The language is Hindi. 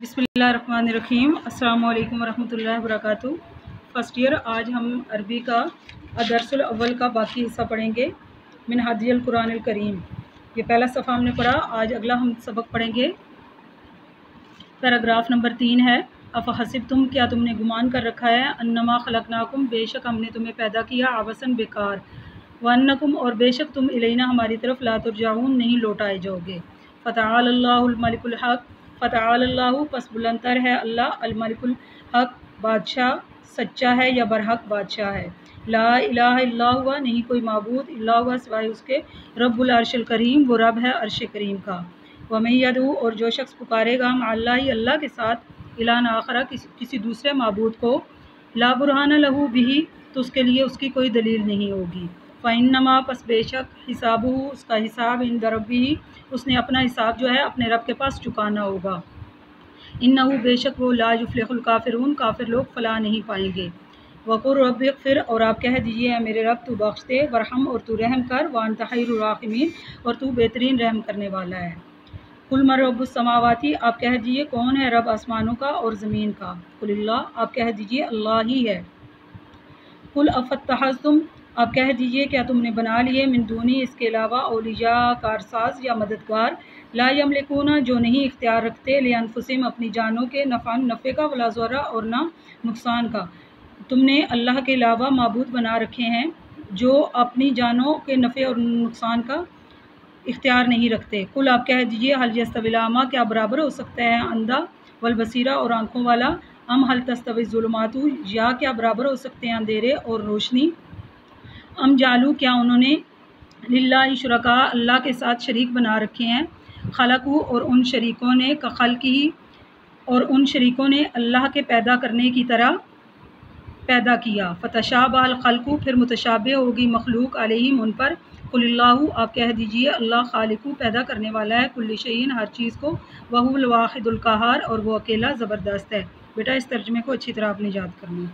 बिसमीम अल्लाम वरहमल वरक फ़र्स्ट ईयर, आज हम अरबी का अदरसल अव्वल का बाकी हिस्सा पढ़ेंगे मिन हादियल कुरान करीम। ये पहला सफ़ा हमने पढ़ा, आज अगला हम सबक पढ़ेंगे। पैराग्राफ नंबर तीन है अफ हसिब तुम क्या तुमने गुमान कर रखा है? अन्नमा खलकनाकुम, बेशक हमने तुम्हें पैदा किया आवसन बेकार। वन्नकुम और बेशक तुम इलेना हमारी तरफ़ लातुर जाऊन नहीं लौटाए जाओगे। फ़ताल हक़। फ़ताल्लाह पस बुलंतर है अल्लाह, अलमलिकुल हक, बादशाह, सच्चा है या बरहक बादशाह है। ला इलाहा हुआ नहीं कोई मबूद हुआ सिवाय उसके रब्बुल अर्शल करीम, वो रब है अरश करीम का। वमैदू और जो शख्स पुकारेगा हम अल्लाह ही अल्लाह के साथ, इलान आखरा, किसी किसी दूसरे मबूद को, ला बुरहान लहू भी तो उसके लिए उसकी कोई दलील नहीं होगी। फ़ैनमा पस बेशक हिसाबू, उसका हिसाब इन दरबी, उसने अपना हिसाब जो है अपने रब के पास चुकाना होगा। इन नहू बेशक वो लाजुफ़ल काफ़िरून, काफिर लोग फ़ला नहीं पाएँगे। वक़ुर रब फिर और आप कह दीजिए मेरे रब, तू बख्श दे, वरहम, और तू रहम कर वान तहराखमीन और तू बेहतरीन रहम करने वाला है। कुलमर रबावाती आप कह दीजिए, कौन है रब आसमानों का और ज़मीन का? कुल्ला आप कह दीजिए, अल्लाह ही है। कुल अफ़तः अब कह दीजिए, क्या तुमने बना लिए मिंदूनी? इसके अलावा ओलिया कारसाज या मददगार? ला यमलिकूना, जो नहीं इख्तियार रखते, ले अनफुसम अपनी जानों के नफ़ान, नफ़े का वलाजरा और ना नुकसान का। तुमने अल्लाह के अलावा मबूद बना रखे हैं, जो अपनी जानों के नफ़े और नुकसान का इख्तियार नहीं रखते। कुल आप कह दीजिए, हल यस्तविलामा, क्या बराबर हो सकता है अंधा, वल बसीरा और आँखों वाला? हम हल तस्तविज़ुलमातु, या क्या बराबर हो सकते हैं अंधेरे और रोशनी? अम जालू क्या उन्होंने लिल्ला शुरका अल्लाह के साथ शरीक बना रखे हैं? खलकू और उन शरीकों ने कखल की और उन शरीकों ने अल्लाह के पैदा करने की तरह पैदा किया। फ़तशाबाल खलकू फिर मुतशाबे होगी मखलूक अलहिम उन पर। कुल्लाहू आप कह दीजिए, अल्लाह खालिकू पैदा करने वाला है कुल्ल शहीन हर चीज़ को। वहूलवाहिदुल्कहार और वो अकेला ज़बरदस्त है। बेटा, इस तर्जमे को अच्छी तरह आपने याद करना